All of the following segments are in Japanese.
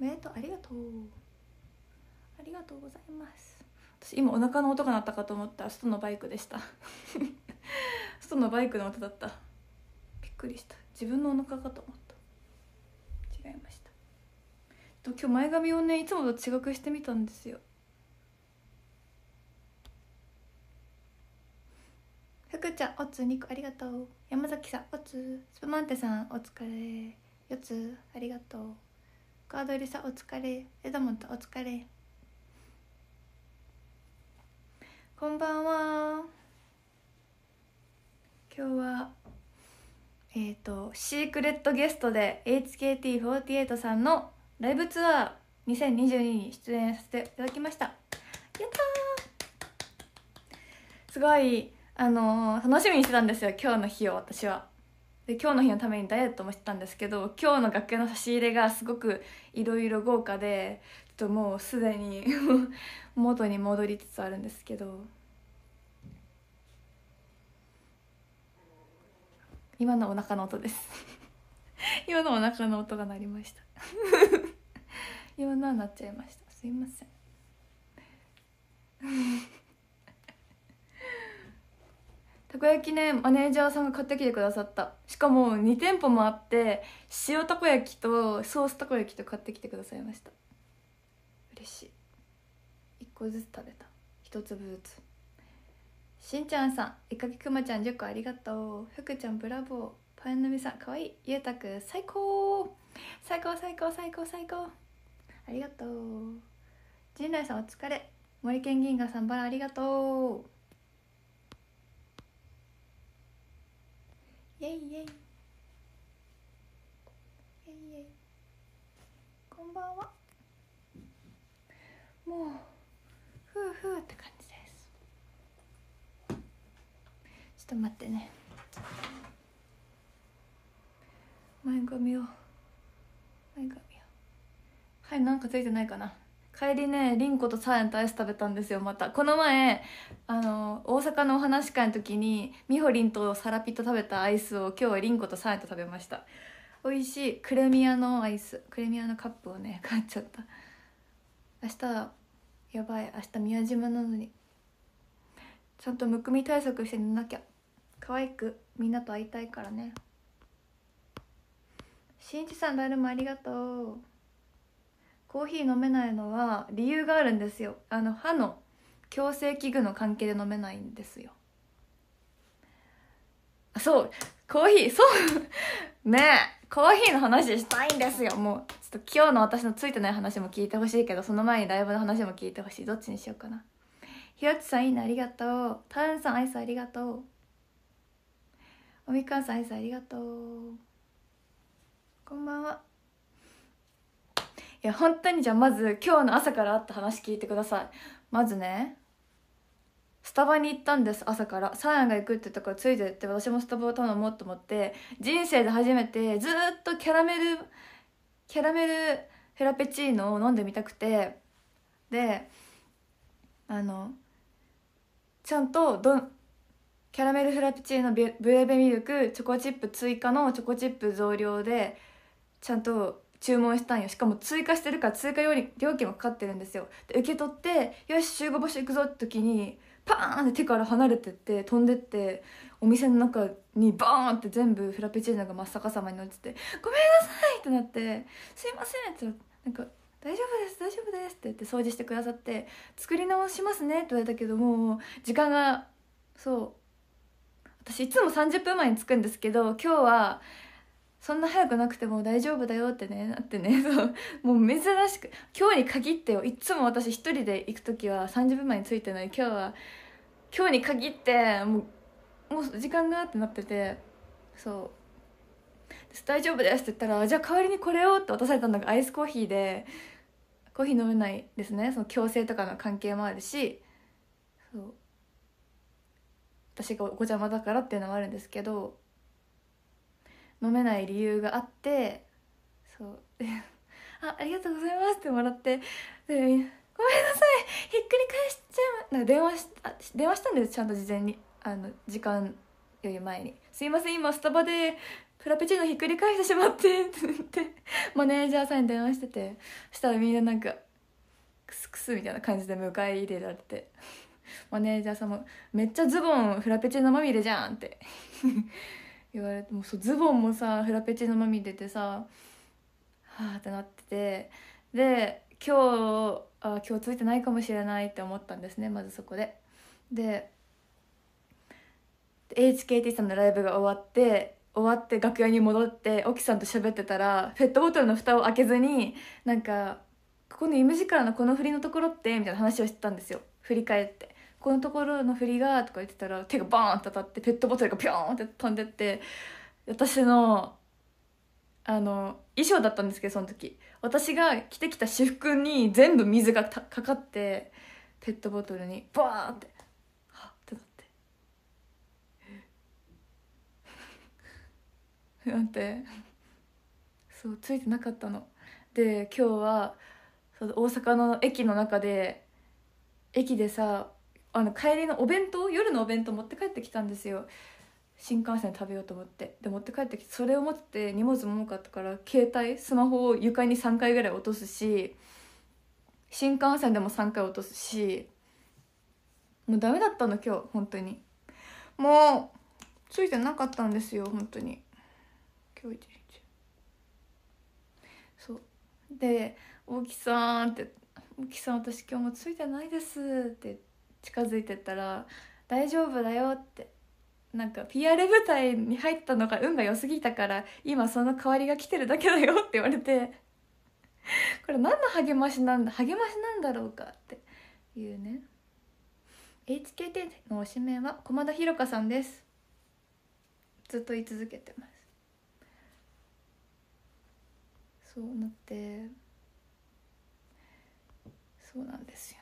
おめでとう。ありがとう。ありがとうございます。私今お腹の音が鳴ったかと思った。ら外のバイクでした。外のバイクの音だった。びっくりした。自分のお腹かと思った。違いました。と今日前髪をねいつもと違くしてみたんですよ。福ちゃんおつ2個ありがとう。山崎さんおつスプマンテさんお疲れ。よつありがとう。ガードリさお疲れ。エダモントお疲れ。こんばんは。今日はえっ、ー、とシークレットゲストで HKT48 さんのライブツアー2022に出演させていただきました。やったすごいあのー、楽しみにしてたんですよ今日の日を私は。で今日の日のためにダイエットもしてたんですけど今日の楽屋の差し入れがすごくいろいろ豪華でちょっともうすでに 元に戻りつつあるんですけど。今のお腹の音です。今のお腹の音が鳴りました。今のは鳴っちゃいました。すいません。たこ焼きねマネージャーさんが買ってきてくださった。しかも2店舗もあって塩たこ焼きとソースたこ焼きと買ってきてくださいました。嬉しい。1個ずつ食べた。1粒ずつ。しんちゃんさんいかきくまちゃん10個ありがとう。ふくちゃんブラボー。パンのみさんかわいい。ゆうたくん最高。最高最高最高最高。ありがとう。陣内さんお疲れ。森健銀河さんバラありがとう。イェイイェイ。イェイイェイ。こんばんは。もうふうふうって感じです。ちょっと待ってね。前髪を前髪を。はいなんかついてないかな。帰りねりんことサーヤンとアイス食べたんですよまた。この前あの大阪のお話し会の時にみほりんとサラピと食べたアイスを今日はりんことサーヤンと食べました。美味しいクレミアのアイス。クレミアのカップをね 買っちゃった。明日やばい。明日宮島なのに。ちゃんとむくみ対策して寝なきゃ。可愛くみんなと会いたいからね。しんいちさん誰もありがとう。コーヒー飲めないのは理由があるんですよ。あの歯の矯正器具の関係で飲めないんですよ。そうコーヒーそうねえコーヒーの話したいんですよ。もうちょっと今日の私のついてない話も聞いてほしいけどその前にライブの話も聞いてほしい。どっちにしようかな。ひろちさんいいねありがとう。ターンさんアイスありがとう。おみかんさんアイスありがとう。こんばんは。いや本当にじゃあまず今日の朝からあった話聞いてください。まずねスタバに行ったんです朝から。サーヤンが行くって言ったからついてって私もスタバを頼もうと思って人生で初めてずっとキャラメルキャラメルフラペチーノを飲んでみたくてであのちゃんとどキャラメルフラペチーノブレベミルクチョコチップ追加のチョコチップ増量でちゃんと注文したんよしかも追加してるから追加料料金もかかってるんですよで受け取ってよし集合場所行くぞって時にパーンって手から離れてって飛んでってお店の中にバーンって全部フラペチーノが真っ逆さまに落ちて「ごめんなさい!」ってなって「すいません!」ってなんか「大丈夫です大丈夫です」って言って掃除してくださって「作り直しますね」って言われたけども時間がそう私いつも30分前に着くんですけど今日はそんな早くなくても大丈夫だよってねなってね。そう。もう珍しく。今日に限ってよ。いつも私一人で行く時は30分前に着いてない。今日は今日に限ってもうもう時間がってなってて。そう「大丈夫です」って言ったら「じゃあ代わりにこれを」って渡されたのがアイスコーヒーでコーヒー飲めないですね。その矯正とかの関係もあるし。そう。私がお子ちゃまだからっていうのもあるんですけど。飲めない理由があってそう。あありがとうございますってもらってでごめんなさい。ひっくり返しちゃう。なんか電話しあ電話したんですちゃんと事前に。あの時間より前に「すいません今スタバでフラペチーノひっくり返してしまって」って言ってマネージャーさんに電話しててそしたらみんななんかクスクスみたいな感じで迎え入れられてマネージャーさんも「めっちゃズボンフラペチーノまみれじゃん」って。言われてもそうズボンもさフラペチーノまみれてさはあってなっててで今日あ今日ついてないかもしれないって思ったんですねまずそこで。で HKT さんのライブが終わって終わって楽屋に戻って沖さんと喋ってたらペットボトルの蓋を開けずになんか「ここのイムジからのこの振りのところって」みたいな話をしてたんですよ振り返って「このところの振りが」とか言ってたら手がバーンって当たってペットボトルがピョーンって飛んでって私のあの衣装だったんですけどその時。私が着てきた私服に全部水がかかってペットボトルにバーンってはっってなって。なんて。そうついてなかったの。で今日はそう大阪の駅の中で駅でさあの帰りのお弁当夜のお弁当持って帰ってきたんですよ。新幹線食べようと思って。で持って帰ってきてそれを持って荷物も多かったから携帯スマホを床に3回ぐらい落とすし新幹線でも3回落とすしもうダメだったの今日本当に。もうついてなかったんですよ本当に。今日一日。そう。で「大木さん」って「大木さん私今日もついてないです」って近づいてったら「大丈夫だよ」ってなんか PR 舞台に入ったのが運が良すぎたから今その代わりが来てるだけだよって言われてこれ何の励ましなんだ励ましなんだろうかっていうね。HKT の推しメンは駒田寛香さんです。ずっと言い続けてます。そうなってそうなんですよ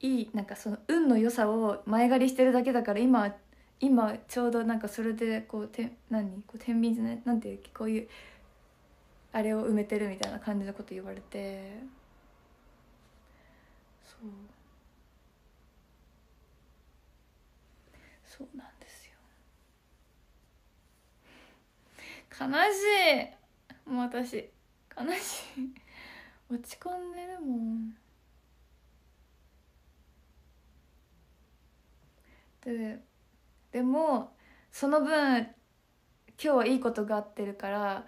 いいなんかその運の良さを前借りしてるだけだから今今ちょうどなんかそれでこうて何？こう天秤じゃないなんていうこういうあれを埋めてるみたいな感じのこと言われて。そう。そうなんですよ。悲しい！もう私悲しい。落ち込んでるもん。ででもその分今日はいいことがあってるから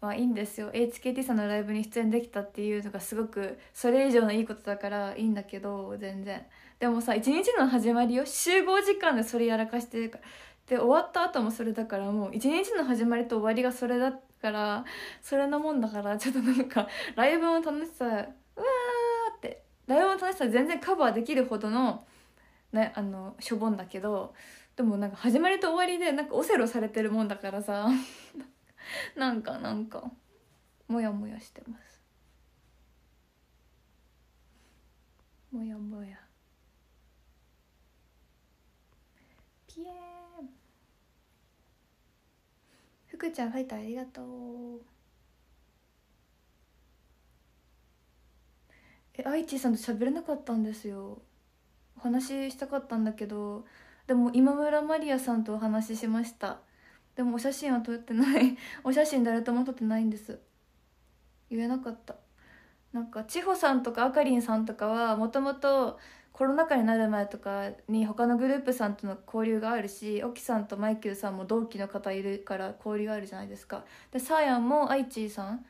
まあいいんですよ。HKT さんのライブに出演できたっていうのがすごくそれ以上のいいことだからいいんだけど全然。でもさ一日の始まりよ。集合時間でそれやらかしてるから。で終わった後もそれだからもう一日の始まりと終わりがそれだからそれのもんだからちょっとなんかライブの楽しさうわーって。ライブの楽しさ全然カバーできるほどのねあのしょぼんだけどでもなんか始まりと終わりでなんかオセロされてるもんだからさ なんかなんかモヤモヤしてます。モヤモヤピエーン。福ちゃんファイターありがとう。え愛知さんと喋れなかったんですよ。お話ししたかったんだけどでも今村マリアさんとお話ししました。でもお写真は撮ってない。お写真誰とも撮ってないんです。言えなかった。なんか千穂さんとかあかりんさんとかはもともとコロナ禍になる前とかに他のグループさんとの交流があるし沖さんとマイケルさんも同期の方いるから交流あるじゃないですか。でサーヤンもアイチーさん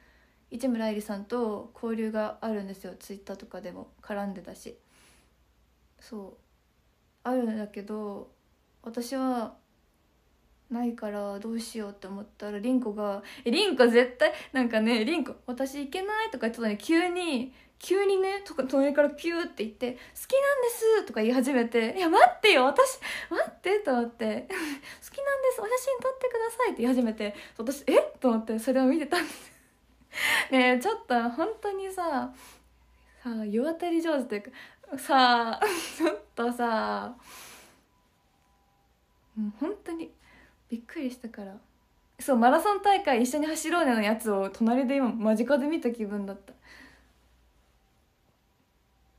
市村愛理さんと交流があるんですよ。ツイッターとかでも絡んでたし。そうあるんだけど私はないからどうしようって思ったら凛子が「え凛子絶対なんかね凛子私行けない」とか言ってたのに急に急にねとか隣からピューって言って「好きなんです」とか言い始めて「いや待ってよ私待って」と思って「好きなんですお写真撮ってください」って言い始めて私「え？っ?」と思ってそれを見てたんです ねえちょっと本当にささあ世当たり上手というかさあ ちょっとさもう本当にびっくりしたから。そうマラソン大会一緒に走ろうねのやつを隣で今間近で見た気分だった。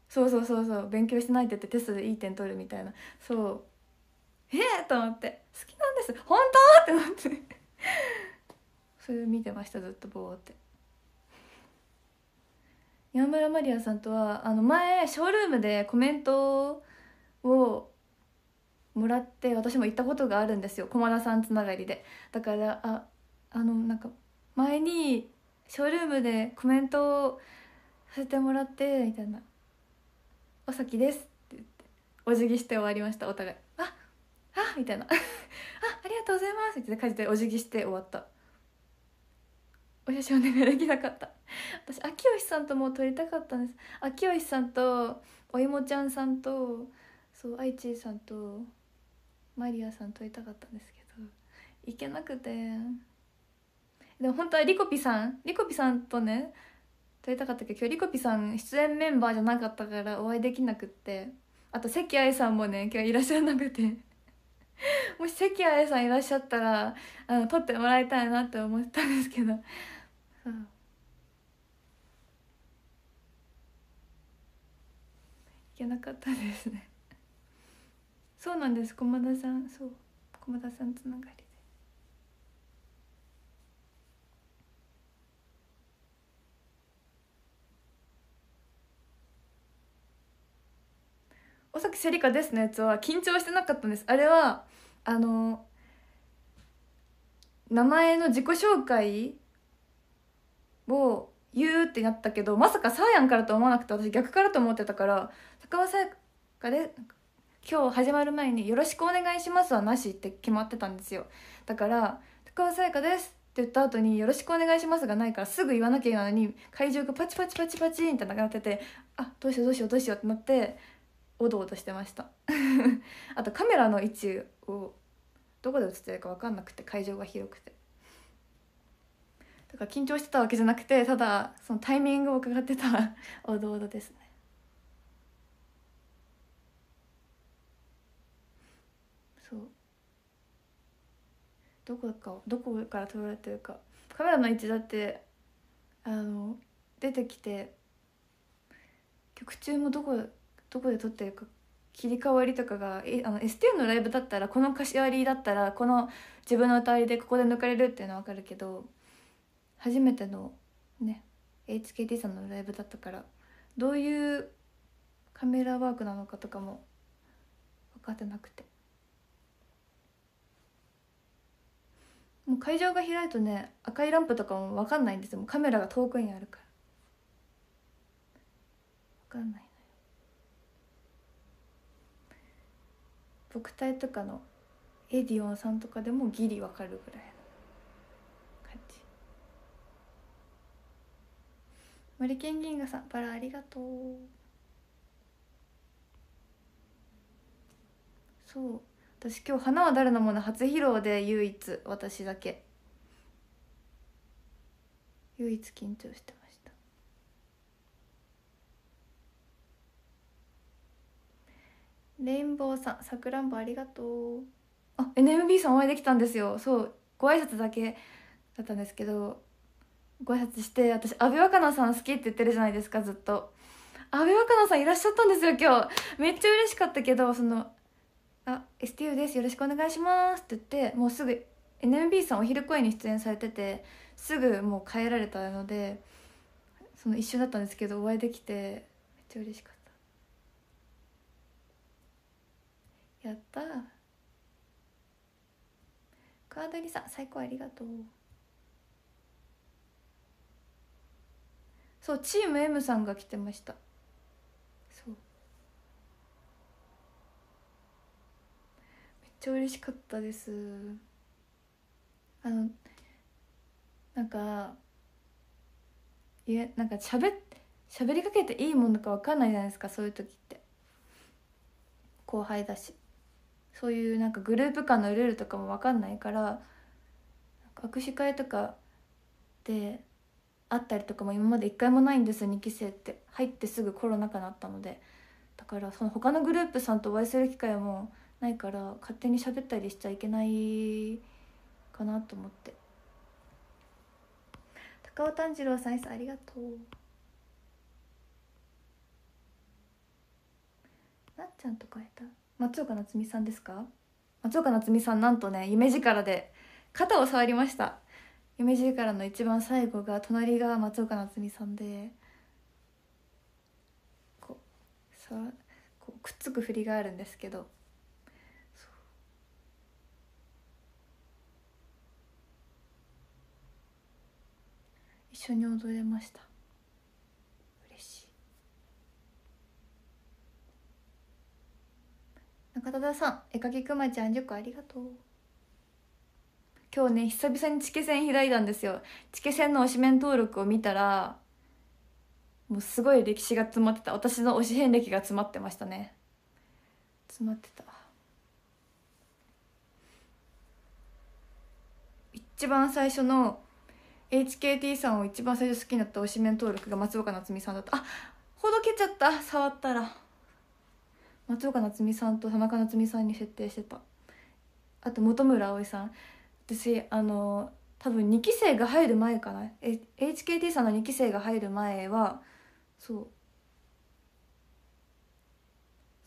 そうそうそうそう。勉強してないって言ってテストでいい点取るみたいな。そう。えー、と思って「好きなんです。本当?」ってなって。それ見てましたずっとボーって。山村マリアさんとはあの前ショールームでコメントをもらって私も行ったことがあるんですよ。駒田さんつながりで。だからああのなんか前にショールームでコメントをさせてもらってみたいな「お先です」って言ってお辞儀して終わりました。お互い「ああみたいな「あありがとうございます」って感じでお辞儀して終わった。お写真お願いできなかった。私秋吉さんともう撮りたかったんです。秋吉さんとおいもちゃんさんとそう愛知さんとマリアさん撮りたかったんですけど行けなくて。でも本当はリコピさんリコピさんとね撮りたかったけど今日リコピさん出演メンバーじゃなかったからお会いできなくって。あと関愛さんもね今日いらっしゃらなくて。もし関愛さんいらっしゃったらあの撮ってもらいたいなって思ったんですけど。そういけなかったですね。そうなんです。駒田さん。そう。駒田さんつながりで。尾崎せりかですのやつは緊張してなかったんです。あれはあの名前の自己紹介を言うってなったけどまさかサーヤンからと思わなくて私逆からと思ってたから高尾さやかで今日始まる前に「よろしくお願いします」はなしって決まってたんですよ。だから「高尾さやかです」って言った後に「よろしくお願いします」がないからすぐ言わなきゃいけないのに会場がパチパチパチパチンってなっててあどうしようどうしようどうしようってなっておどおどしてました。あとカメラの位置をどこで映ってるか分かんなくて会場が広くて。だから緊張してたわけじゃなくてただそのタイミングを伺ってたおどおどですね。そう。どこかどこから撮られてるか。カメラの位置だってあの出てきて曲中もどこどこで撮ってるか切り替わりとかがあの STU のライブだったらこの歌詞割りだったらこの自分の歌割りでここで抜かれるっていうのは分かるけど初めてのね HKT さんのライブだったからどういうカメラワークなのかとかも分かってなくて。もう会場が開いとね赤いランプとかも分かんないんですよ。カメラが遠くにあるから。分かんないのよ。僕隊とかのエディオンさんとかでもギリ分かるぐらいの感じマリケン銀河さんバラありがとう。そう。私今日「花は誰のもの」初披露で唯一私だけ。唯一緊張してました。レインボーさんさくらんぼありがとう。あ NMB さんお会いできたんですよ。そうご挨拶だけだったんですけどご挨拶して私阿部若菜さん好きって言ってるじゃないですかずっと。阿部若菜さんいらっしゃったんですよ今日。めっちゃ嬉しかったけどその「あ STU です。よろしくお願いします」って言ってもうすぐ NMB さんお昼声に出演されててすぐもう帰られたのでその一緒だったんですけどお会いできてめっちゃ嬉しかった。やったカー。ドリさん最高ありがとう。そうチーム M さんが来てました。そう。めっちゃ嬉しかったです。あのなんかいえなんかしゃべ喋りかけていいものか分かんないじゃないですかそういう時って。後輩だし。そういうなんかグループ間のルールとかも分かんないから握手会とかで会ったりとかも今まで一回もないんです2期生って。入ってすぐコロナ禍になったので。だからその他のグループさんとお会いする機会もないから勝手に喋ったりしちゃいけないかなと思って。高尾炭治郎さんありがとう。なっちゃんと変えた？松岡夏美さんですか？松岡夏美さんなんとね夢力で肩を触りました。夢力の一番最後が隣が松岡夏美さんでこうさこうくっつく振りがあるんですけど一緒に踊れました。嬉しい。中田さん絵描きくまちゃん10個ありがとう。今日ね久々にチケセン開いたんですよ。チケセンの推しメン登録を見たらもうすごい歴史が詰まってた。私の推し遍歴が詰まってましたね。詰まってた。一番最初の HKT さんを一番最初好きになった推しメン登録が松岡夏美さんだった。あほどけちゃった。触ったら。松岡夏美さんと田中夏美さんに設定してた。あと本村葵さん。私あの多分2期生が入る前かな。え HKT さんの2期生が入る前はそう。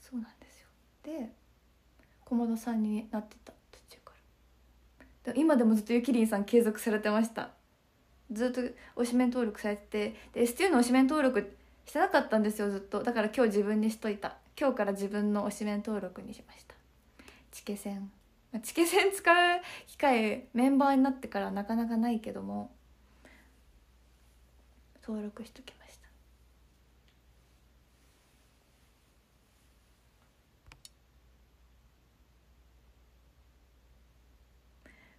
そうなんですよ。で駒田さんになってた途中から。今でもずっとゆきりんさん継続されてました。ずっと推しメン登録されててで STU の推しメン登録してなかったんですよずっと。だから今日自分にしといた。今日から自分の推しメン登録にしました。チケセンチケセン使う機会メンバーになってからなかなかないけども登録しときました。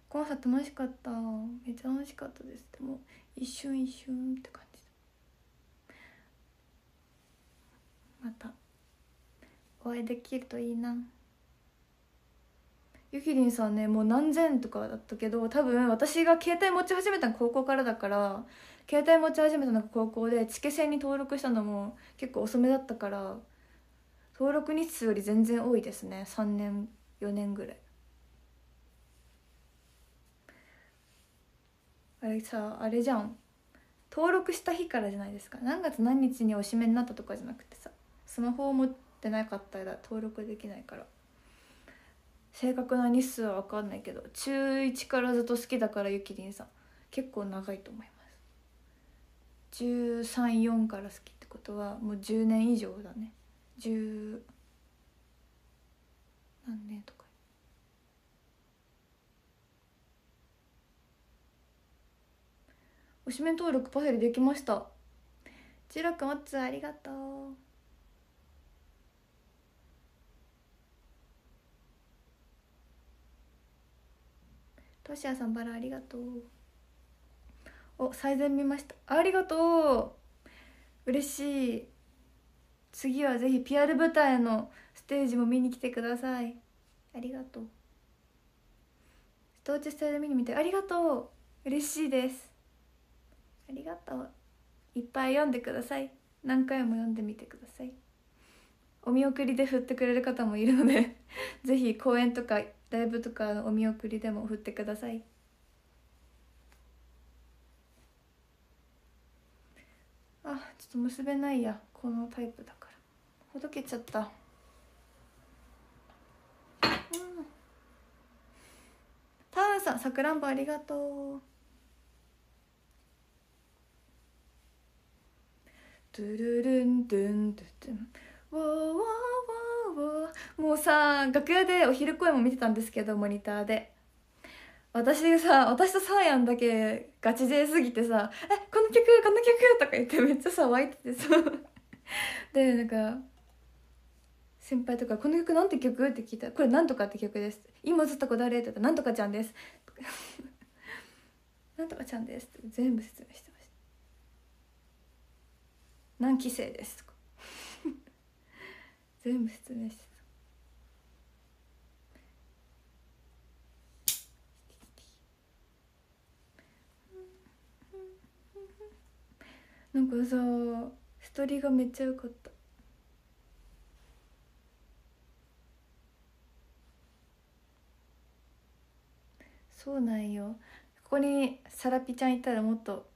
コンサート楽しかった。めっちゃ楽しかったです。でも一瞬一瞬って感じ。またお会いできるといいな。ゆきりんさんねもう何千とかだったけど多分私が携帯持ち始めたの高校からだから携帯持ち始めたのが高校でチケセンに登録したのも結構遅めだったから登録日数より全然多いですね。3年4年ぐらい。あれさあれじゃん。登録した日からじゃないですか。何月何日におしめになったとかじゃなくてさスマホを持ってなかったら登録できないから。正確な日数は分かんないけど中1からずっと好きだからゆきりんさん。結構長いと思います。134から好きってことはもう10年以上だね。10何年とか。推しメン登録パセリできました。ジロくんおつありがとう。トシヤさんバラありがとう。お最善見ました。ありがとう。嬉しい。次はぜひ PR 舞台のステージも見に来てください。ありがとう。ストーチスタイル見に見て。ありがとう。嬉しいです。ありがとう。いっぱい読んでください。何回も読んでみてください。お見送りで振ってくれる方もいるのでぜひ公演とかライブとかお見送りでも振ってください。あちょっと結べないや。このタイプだから。ほどけちゃった。うん。ターンさんさくらんぼありがとう。トゥルルントゥントゥトゥン。ウォーウォーウォー。もうさ楽屋でお昼声も見てたんですけどモニターで。私さ私とサーヤンだけガチ勢すぎてさ「えこの曲この曲」とか言ってめっちゃさ湧いててさ。でなんか先輩とか「この曲なんて曲?」って聞いたら「これなんとかって曲です」「今ずっとこだれ」って言ったら「なんとかちゃんです」なんとかちゃんです」って全部説明してました。何期生です」とか。全部説明してた。なんかさストーリーがめっちゃ良かった。そうなんよ。ここにサラピちゃんいたらもっと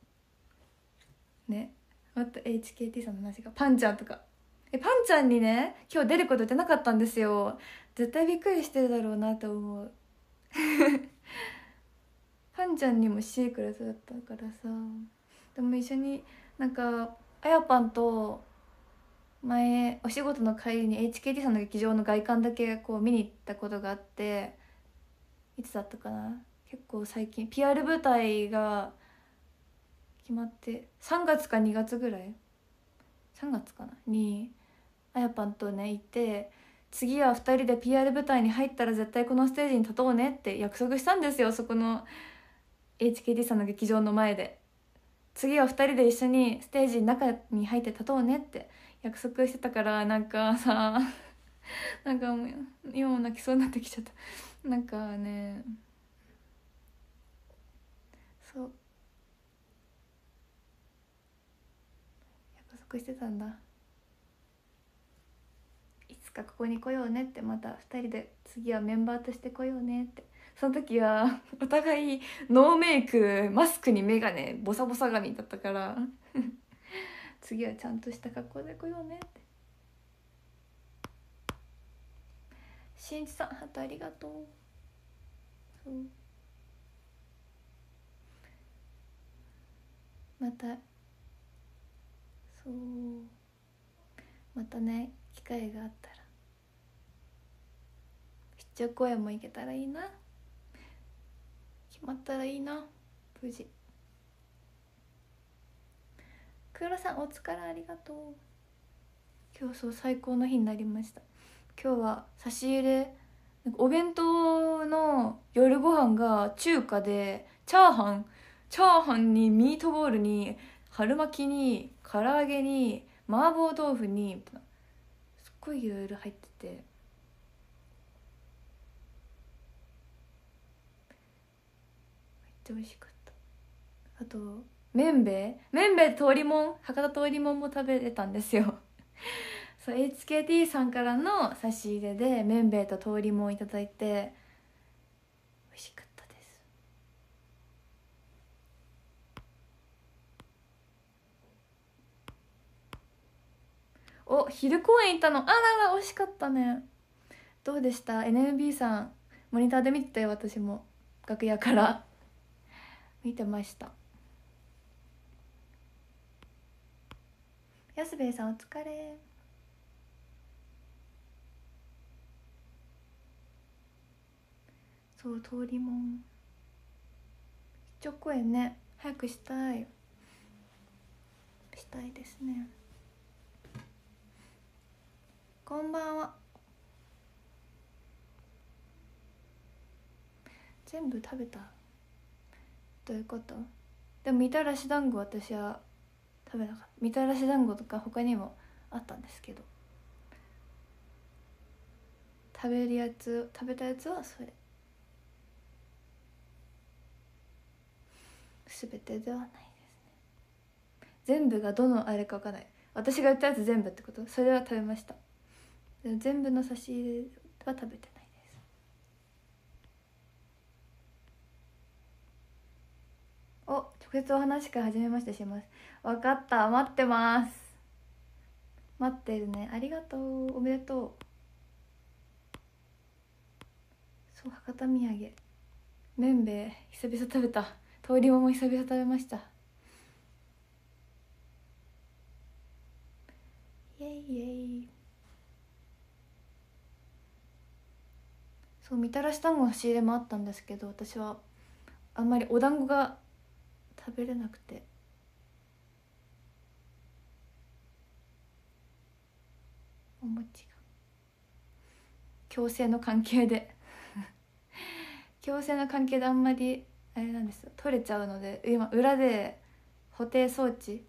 ねあと HKT さんの話がパンちゃんとか。えパンちゃんにね今日出ることじゃなかったんですよ。絶対びっくりしてるだろうなと思う。ファンちゃんにもシークレットだったからさ。でも一緒になんかあやぱんと前お仕事の帰りに HKT さんの劇場の外観だけこう見に行ったことがあっていつだったかな。結構最近 PR 舞台が決まって3月か2月ぐらい。3月かな？にあやぱんとね行って次は2人で PR 舞台に入ったら絶対このステージに立とうねって約束したんですよそこの HKT さんの劇場の前で次は2人で一緒にステージ中に入って立とうねって約束してたからなんかさ なんかもう今も泣きそうになってきちゃった。なんかねそう。約束してたんだ。かここに来ようねってまた2人で次はメンバーとして来ようねって。その時は お互いノーメイクマスクに眼鏡ボサボサ髪だったから 次はちゃんとした格好で来ようねって。しんいちさんハートありがとう。またそう。またね機会があったら。出張公演も行けたらいいな。決まったらいいな。無事。黒さんお疲れありがとう。今日そう最高の日になりました。今日は差し入れお弁当の夜ご飯が中華でチャーハンチャーハンにミートボールに春巻きに唐揚げに麻婆豆腐にすっごいいろいろ入っててめっちゃ美味しかった。あとめんべいめんべい通りもん？博多通りもんも食べれたんですよ。そう HKT さんからの差し入れでめんべいと通りもんいただいて美味しかったです。お昼公演行ったの？あらら美味しかったね。どうでした？NMB さんモニターで見てたよ私も。楽屋から。見てました。安兵衛さんお疲れ。そう通りもん。一応声ね。早くしたい。したいですね。こんばんは。全部食べた。どういうこと？でもみたらし団子私は食べなかった。みたらし団子とか他にもあったんですけど。食べるやつ食べたやつはそれ。全てではないですね。全部がどのあれか分かんない。私が言ったやつ全部ってこと？それは食べました。全部の差し入れは食べてないですお直接お話から始めましてします。分かった。待ってます。待ってるね。ありがとう。おめでとう。そう博多土産。めんべい久々食べた。通りもも久々食べました。イエイイエイ。そうみたらし団子の仕入れもあったんですけど私はあんまりお団子が食べれなくて。お餅が。強制の関係で。強制の関係であんまりあれなんですよ。取れちゃうので今裏で補定装置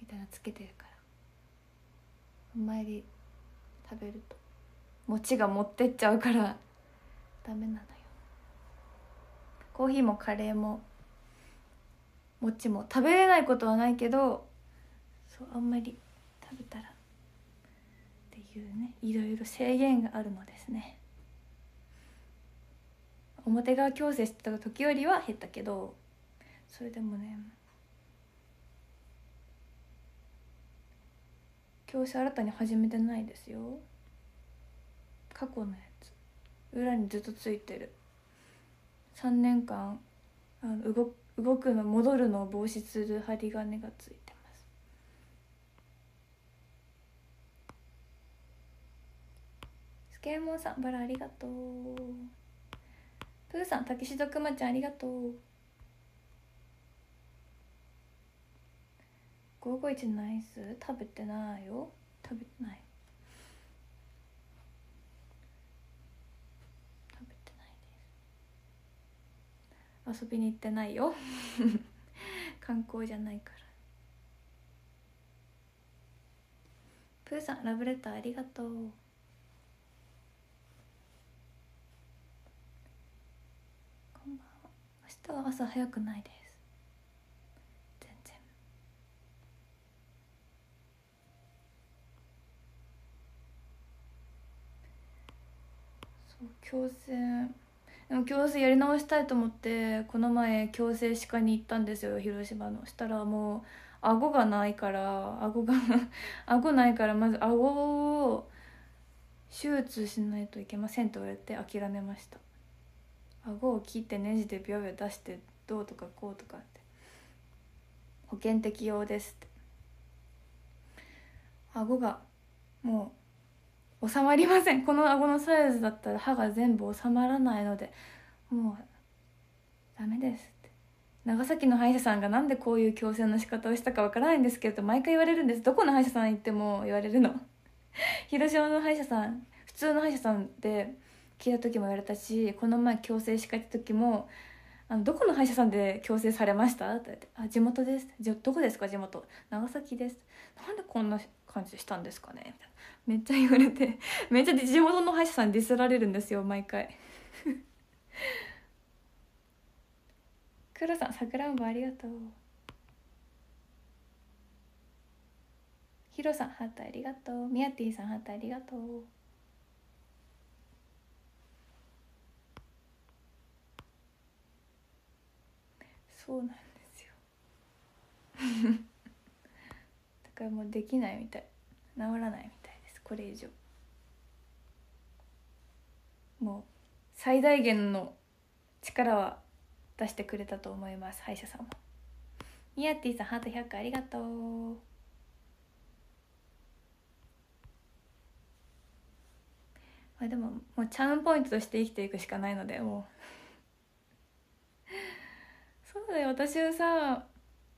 みたいなつけてるから。あんまり食べると。餅が持ってっちゃうからダメなのよ。コーヒーもカレーも餅も食べれないことはないけどそうあんまり食べたらっていうねいろいろ制限があるのですね。表側矯正してた時よりは減ったけどそれでもね矯正新たに始めてないですよ。過去のやつ。裏にずっとついてる。3年間あの動動くの戻るのを防止する針金がついてます。スケーモンさんバラありがとう。プーさん竹しどくまちゃんありがとう。551ナイス。食べてないよ。食べてない食べてないです遊びに行ってないよ。観光じゃないから。プーさんラブレターありがとう。こんばんは。明日は朝早くないです。全然。そう矯正でも矯正やり直したいと思ってこの前矯正歯科に行ったんですよ広島の。したらもう顎がないから顎が 顎ないからまず顎を手術しないといけませんと言われて諦めました。顎を切ってネジでビョビョ出してどうとかこうとかって。保険適用ですって。顎がもう収まりません。この顎のサイズだったら歯が全部収まらないのでもうダメですって。長崎の歯医者さんがなんでこういう矯正の仕方をしたかわからないんですけど毎回言われるんです。どこの歯医者さん行っても言われるの？広島の歯医者さん普通の歯医者さんで聞いた時も言われたしこの前矯正歯科行った時もあの「どこの歯医者さんで矯正されました?」って言って「あ地元です」じ「どこですか？地元。長崎です」なんでこんな感じしたんですかね?」みたいな。めっちゃ言われて めっちゃ地元の歯医者さんディスられるんですよ毎回。黒さんさくらんぼありがとう。ヒロさんハートありがとう。ミヤティさんハートありがとう。そうなんですよ。だからもうできないみたい。治らないみたいです。これ以上。もう最大限の力は出してくれたと思います。歯医者さんも。ミヤティさんハート100ありがとう。まあでももうチャームポイントとして生きていくしかないのでもう。そうだよ。私はさ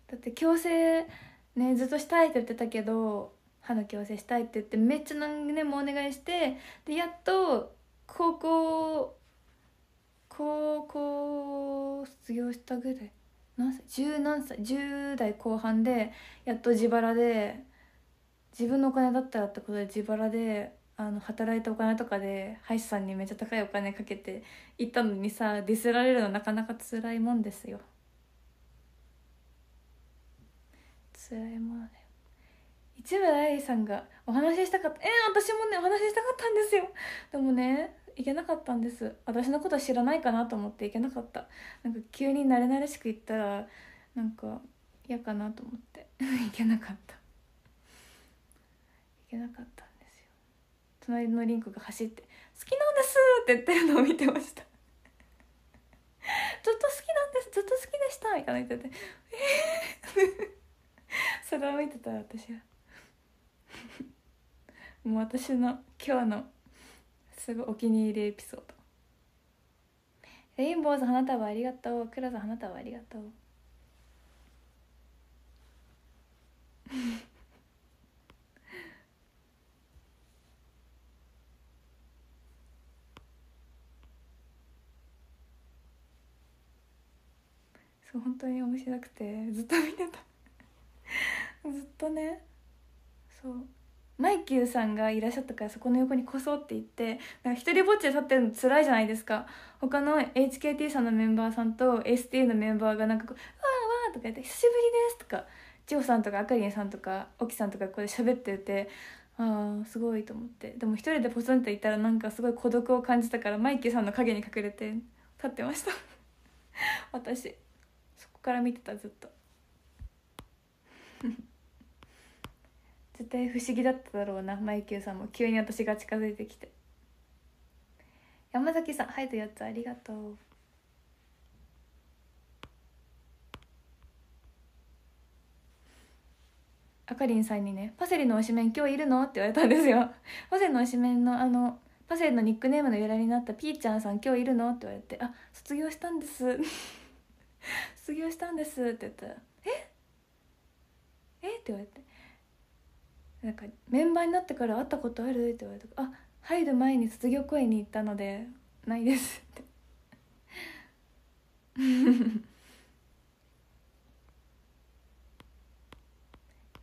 だって矯正ねずっとしたいって言ってたけど歯の矯正したいって言ってめっちゃ何年もお願いしてでやっと高校高校卒業したぐらい。何歳？十何歳？10代後半でやっと自腹で自分のお金だったらってことで自腹であの働いたお金とかで歯医者さんにめっちゃ高いお金かけて行ったのにさディスられるのなかなか辛いもんですよ。辛いものだよ市村愛さんがお話ししたかった。えー、私もねお話ししたかったんですよ。でもね行けなかったんです。私のこと知らないかなと思って行けなかった。なんか急に慣れ慣れしく言ったらなんか嫌かなと思って。行けなかった。行けなかったんですよ。隣のリンクが走って「好きなんです!」って言ってるのを見てました。ずっと好きなんですずっと好きでしたみたいな言ってて。えー。それを見てた私は。もう私の今日のすごいお気に入りエピソード。レインボーズ花束ありがとう。クラザ花束ありがとう。そう本当に面白くてずっと見てた。ずっとねそう。マイキューさんがいらっしゃったからそこの横にこそって言ってなんか一人ぼっちで立ってるの辛いじゃないですか。他の HKT さんのメンバーさんと ST のメンバーがなんかこう「わーわー」とか言って「久しぶりです」とか千穂さんとかあかりんさんとか沖さんとかここで喋っててああすごいと思って。でも一人でポツンっていたらなんかすごい孤独を感じたからマイキューさんの影に隠れて立ってました。私そこから見てたずっと。絶対不思議だっただろうなマイキューさんも急に私が近づいてきて。山崎さんはいと4つありがとう。あかりんさんにね「パセリの推しメン今日いるの?」って言われたんですよ。パセリの推しメンのあのパセリのニックネームの由来になったピーちゃんさん今日いるの？って言われて「あ卒業したんです」卒業したんですって言ったら「え？って言われて。なんかメンバーになってから会ったことある？って言われたあ入る前に卒業公演に行ったのでないです。って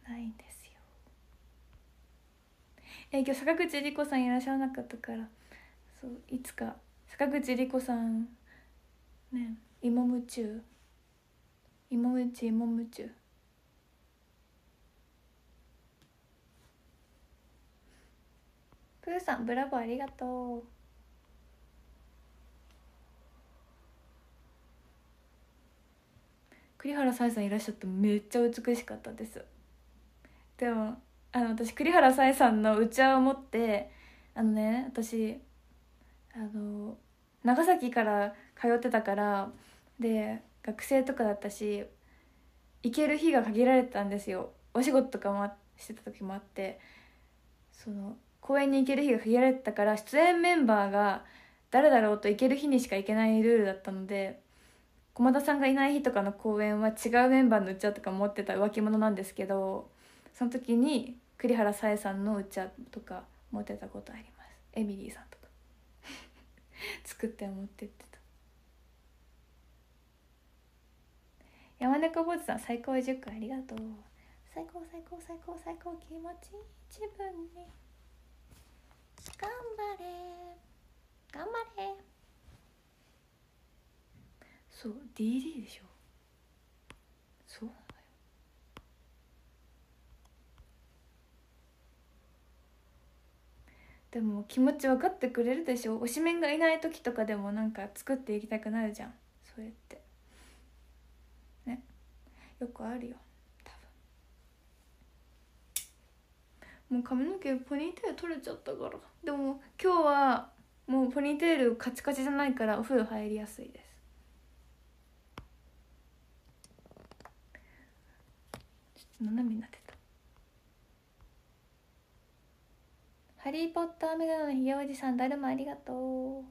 ないんですよ。え今日坂口莉子さんいらっしゃらなかったからそういつか坂口莉子さんね芋夢中芋夢中芋夢中プーさんブラボーありがとう。栗原さえさんいらっしゃってめっちゃ美しかったです。でもあの私栗原さえさんのうちわを持ってあのね私あの長崎から通ってたからで学生とかだったし行ける日が限られてたんですよ。お仕事とかもしてた時もあってその公演に行ける日が限られてたから出演メンバーが誰だろうと行ける日にしか行けないルールだったので駒田さんがいない日とかの公演は違うメンバーのうちわとか持ってた浮気者なんですけどその時に栗原さえさんのうちわとか持ってたことあります。エミリーさんとか。作って持ってってた。山猫坊主さん最高10回ありがとう。最高最高最高最高。気持ちいい。自分に。頑張れ。頑張れ。そう DD でしょ。そうなのよ。でも気持ち分かってくれるでしょ。推しメンがいない時とかでもなんか作っていきたくなるじゃん。そうやって。ね。よくあるよ。もう髪の毛ポニーテール取れちゃったから。でも今日はもうポニーテールカチカチじゃないからお風呂入りやすいです。ちょっと斜めになってた「ハリー・ポッターメガネのひげおじさんだるまありがとう」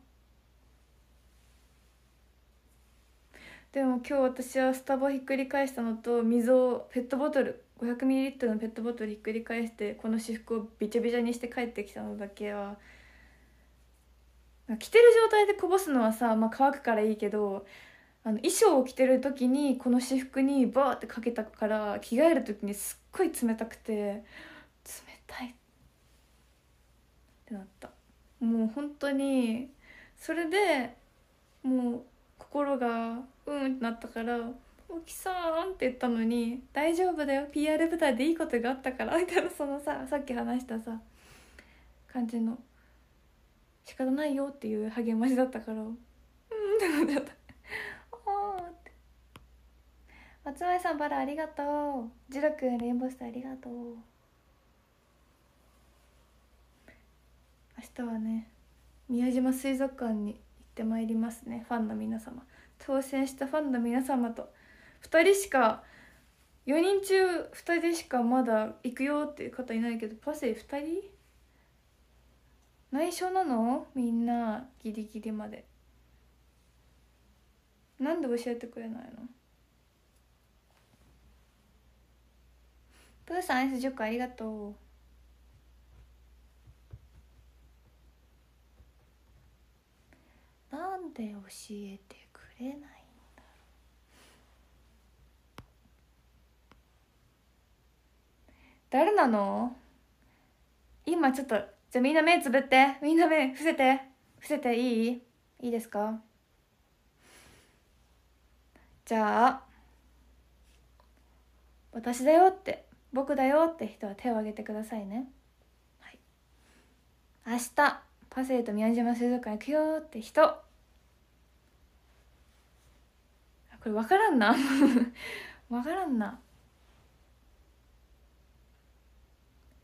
でも今日私はスタバひっくり返したのと水をペットボトル 500ml のペットボトルひっくり返してこの私服をびちゃびちゃにして帰ってきたのだけは着てる状態でこぼすのはさ、まあ、乾くからいいけどあの衣装を着てる時にこの私服にバーってかけたから着替える時にすっごい冷たくて冷たいってなった。もう本当にそれでもう心がうんってなったからおきさんって言ったのに「大丈夫だよ PR 舞台でいいことがあったから」みたいなそのささっき話したさ感じの「仕方ないよ」っていう励ましだったからうんってなっちゃった松前さんバラありがとうジロ君レインボースターありがとう明日はね宮島水族館に行ってまいりますねファンの皆様。当選したファンの皆様と2人しか4人中2人しかまだ行くよっていう方いないけどパセリ2人？内緒なの？みんなギリギリまで。なんで教えてくれないの？プーさんアイス10個ありがとう。なんで教えてれないんだ。ろう誰なの？今ちょっとじゃあみんな目つぶって。みんな目伏せて。伏せていい？いいですか？じゃあ私だよって。僕だよって人は手を挙げてくださいね。はい。明日パセリと宮島水族館行くよって人。これ分からんな。分からんな。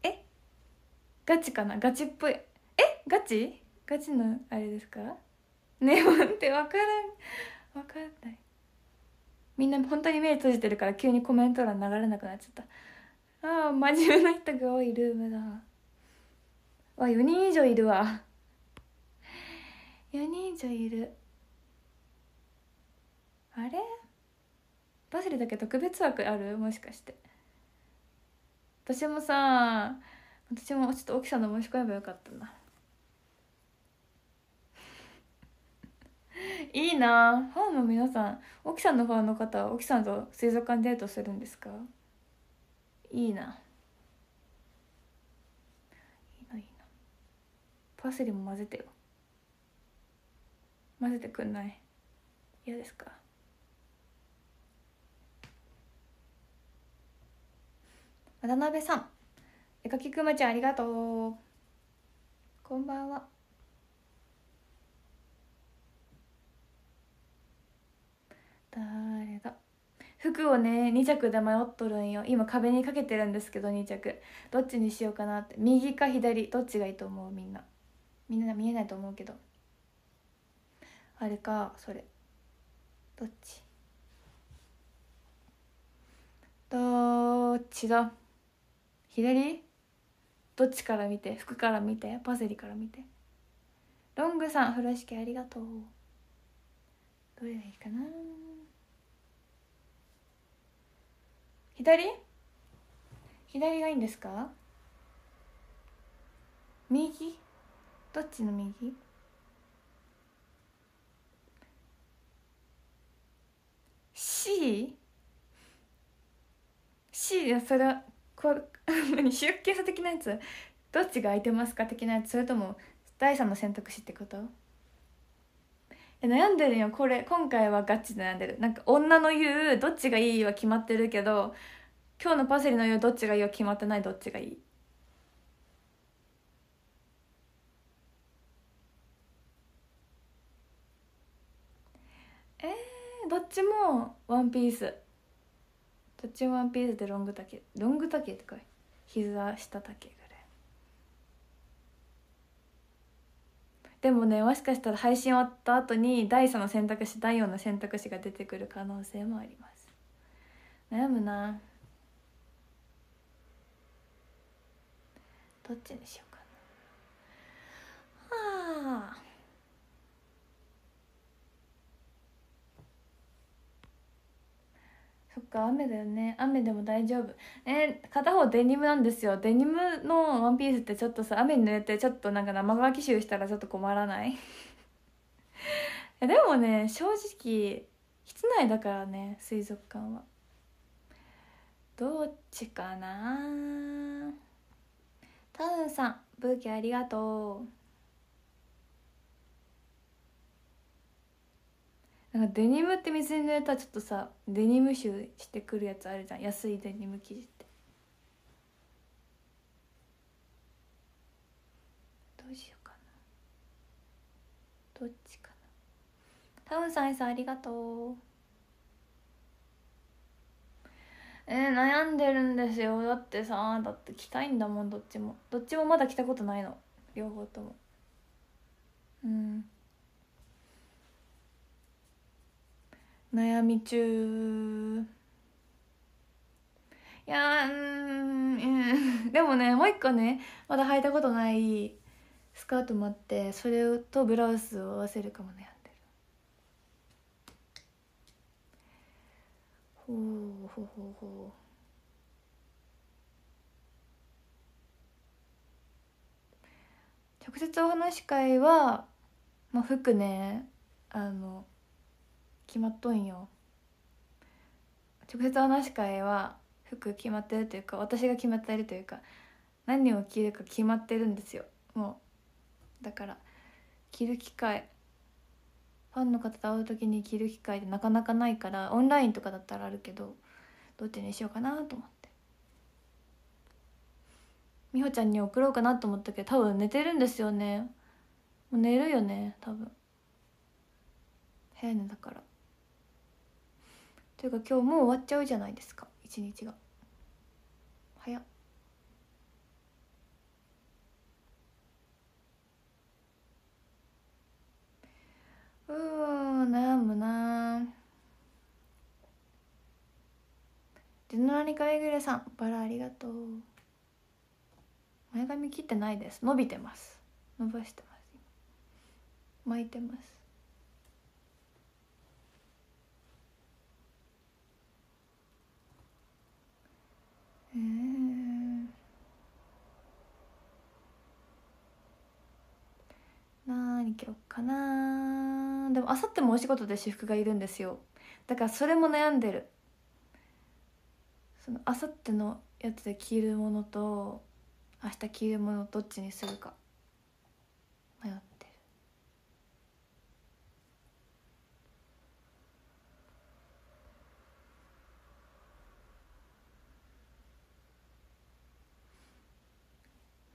え？ガチかな？ガチっぽい。え？ガチ？ガチのあれですか？ね待って分からん。分かんない。みんな本当に目閉じてるから急にコメント欄流れなくなっちゃった。ああ真面目な人が多いルームだ。わ4人以上いるわ。4人以上いる。あれ？バスリだけ特別枠ある？もしかして。私もさ私もちょっと沖さんの申し込めばよかったな。いいな。ファンの皆さん沖さんのファンの方は沖さんと水族館デートするんですか？いいな。いいないいな。パセリも混ぜてよ。混ぜてくんない？嫌ですか？渡辺さん。絵描きくまちゃんありがとう。こんばんは。誰だ？服をね2着で迷っとるんよ。今壁にかけてるんですけど2着。どっちにしようかなって。右か左。どっちがいいと思う？みんな。みんな見えないと思うけど。あれかそれ。どっち？どっちだ？左？どっちから見て？服から見て？パセリから見て？ロングさん風呂敷ありがとう。どれがいいかな？左？左がいいんですか？右？どっちの右？C? C やそれはこう 何出血差的なやつ？どっちが空いてますか的なやつ？それとも第三の選択肢ってこと？え悩んでるよ。これ今回はガチで悩んでる。なんか女の言うどっちがいいは決まってるけど今日のパセリの言うどっちがいいは決まってないどっちがいい？えー、どっちもワンピース。どっちもワンピースでロング丈ロング丈ってか膝下丈ぐらい。でもねもしかしたら配信終わった後に第3の選択肢第4の選択肢が出てくる可能性もあります。悩むな。どっちにしようかな。はあ。そっか雨だよね。雨でも大丈夫。え片方デニムなんですよ。デニムのワンピースってちょっとさ雨に濡れてちょっとなんか生乾き臭したらちょっと困らない？でもね正直室内だからね水族館は。どっちかな？タウンさんブーケありがとう。かデニムって水に濡れたらちょっとさデニム臭してくるやつあるじゃん。安いデニム生地って。どうしようかな。どっちかな。タウンさんさんありがとう。えー、悩んでるんですよ。だってさだって着たいんだもんどっちも。どっちもまだ着たことないの。両方とも。うん。悩み中。いやうん。でもねもう一個ねまだ履いたことないスカートもあってそれとブラウスを合わせるかも悩んでる。ほうほうほうほう。直接お話し会は、まあ、服ねあの決まっとんよ。直接話し会は服決まってるというか私が決まってるというか何を着るか決まってるんですよ。もうだから着る機会ファンの方と会う時に着る機会ってなかなかないからオンラインとかだったらあるけどどっちにしようかなと思って。美穂ちゃんに送ろうかなと思ったけど多分寝てるんですよね。もう寝るよね多分。早寝だから。というか今日もう終わっちゃうじゃないですか。一日が。早っ。うーん悩むなジェノラニカエグレさんバラありがとう。前髪切ってないです。伸びてます。伸ばしてます。巻いてます。えー、何着よっかなでもあさってもお仕事で私服がいるんですよ。だからそれも悩んでる。そのあさってのやつで着るものと明日着るものどっちにするか。迷ってる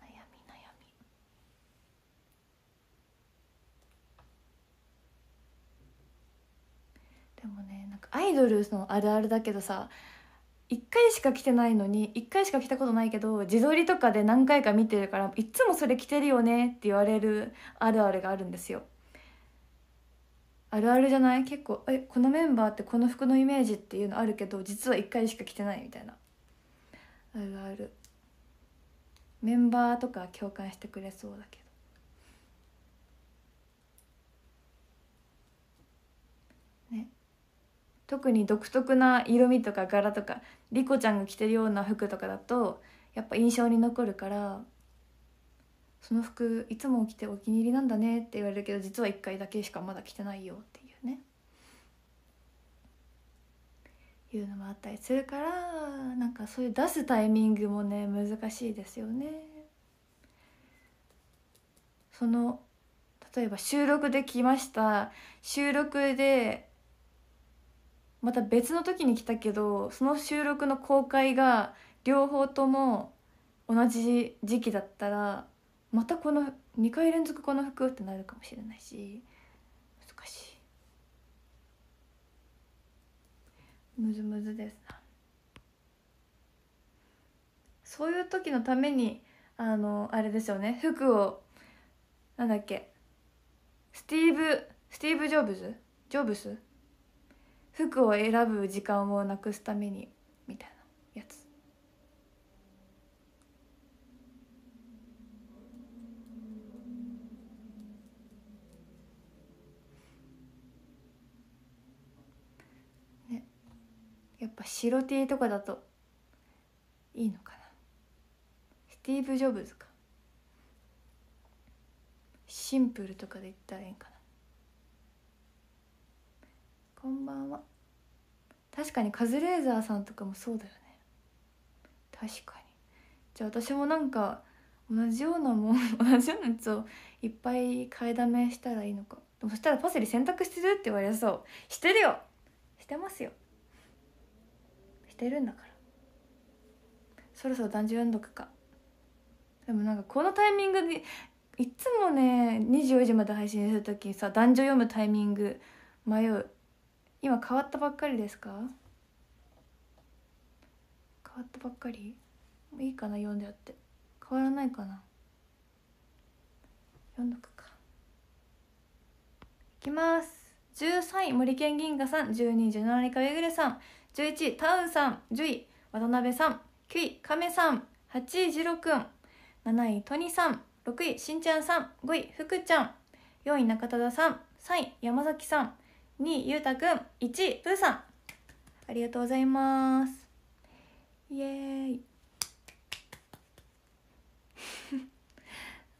悩み悩みでもねなんかアイドルのあるあるだけどさ1回しか着てないのに1回しか着たことないけど自撮りとかで何回か見てるからいつもそれ着てるよねって言われるあるあるがあるんですよ。あるあるじゃない？結構えこのメンバーってこの服のイメージっていうのあるけど実は1回しか着てないみたいな。あるある。メンバーとか共感してくれそうだけど。特に独特な色味とか柄とかリコちゃんが着てるような服とかだとやっぱ印象に残るからその服いつも着てお気に入りなんだねって言われるけど実は1回だけしかまだ着てないよっていうね。いうのもあったりするからなんかそういう出すタイミングもね難しいですよね。その例えば収録で来ました収録でまた別の時に来たけどその収録の公開が両方とも同じ時期だったらまたこの2回連続この服ってなるかもしれないし難しい。むずむずですな。そういう時のためにあのあれですよね。服をなんだっけ。スティーブスティーブ・ジョブズ？ジョブス？服を選ぶ時間をなくすためにみたいなやつ。ね。やっぱ白 T とかだといいのかな。スティーブ・ジョブズか。シンプルとかで言ったらいいんかな。こんばんは。確かにカズレーザーさんとかもそうだよね。確かに。じゃあ私もなんか同じようなもん 同じようなやつをいっぱい買いだめしたらいいのか。でもそしたらパセリ洗濯してるって言われそう。してるよ。してますよ。してるんだから。そろそろ男女読んどくか。でもなんかこのタイミングでいつもね24時まで配信する時さ男女読むタイミング迷う。今変わったばっかりですか？変わったばっかり？いいかな読んであって。変わらないかな？読んどくか。いきます。13位森健銀河さん。12位ジェネラリカウェグレさん。11位タウンさん。10位渡辺さん。9位亀さん。8位次郎くん。7位トニさん。6位しんちゃんさん。5位福ちゃん。4位中田さん。3位山崎さん。2ゆうたくん1位プーさん。ありがとうございます。イエーイ。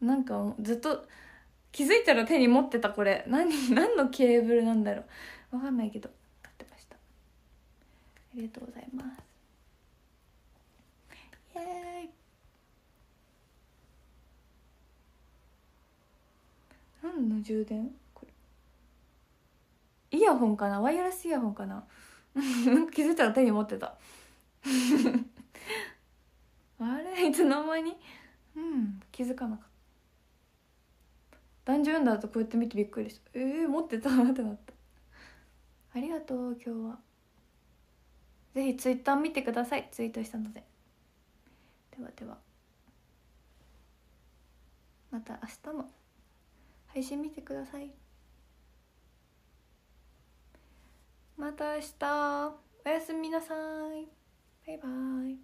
なんかずっと気づいたら手に持ってたこれ。何何のケーブルなんだろう。わかんないけど。買ってました。ありがとうございます。イエーイ。何の充電？イヤホンかな？ワイヤレスイヤホンかな？なん気づいたら手に持ってた。あれ？いつの間に？うん。気づかなかった。男女読んだ後こうやって見てびっくりした。えー、持ってた？ってなった。ありがとう今日は。ぜひツイッター見てください。ツイートしたので。ではでは。また明日も配信見てください。また明日。おやすみなさい。バイバイ。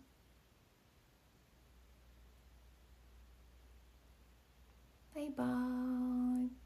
バイバイ。